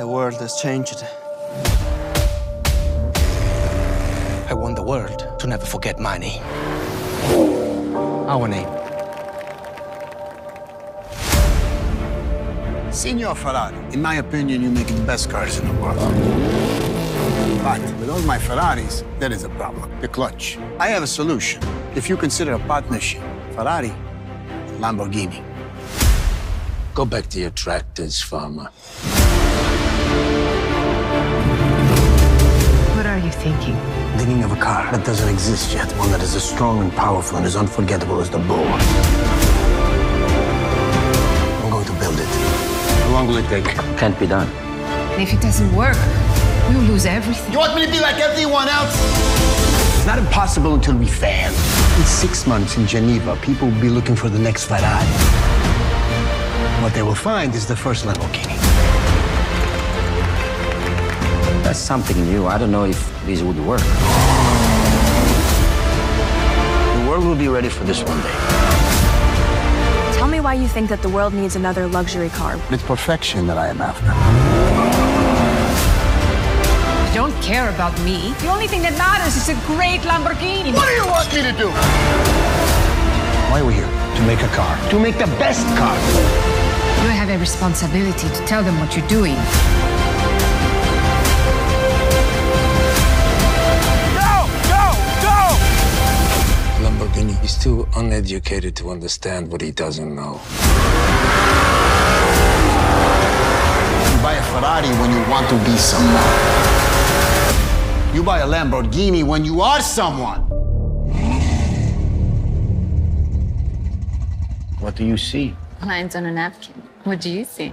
The world has changed. I want the world to never forget my name. Our name. Signor Ferrari, in my opinion, you make the best cars in the world. But with all my Ferraris, there is a problem. The clutch. I have a solution. If you consider a partnership, Ferrari, Lamborghini. Go back to your tractors, farmer. What are you thinking? Thinking of a car that doesn't exist yet. One that is as strong and powerful and as unforgettable as the bull. I'm going to build it. How long will it take? Can't be done. And If it doesn't work, we'll lose everything. You want me to be like everyone else? It's not impossible until we fail. In six months in Geneva, people will be looking for the next Ferrari. What they will find is the first Lamborghini. That's something new. I don't know if this would work. The world will be ready for this one day. Tell me why you think that the world needs another luxury car. It's perfection that I am after. You don't care about me. The only thing that matters is a great Lamborghini. What do you want me to do? Why are we here? To make a car. To make the best car. You have a responsibility to tell them what you're doing. Too uneducated to understand what he doesn't know. You buy a Ferrari when you want to be someone. You buy a Lamborghini when you are someone. What do you see? Lines on a napkin. What do you see?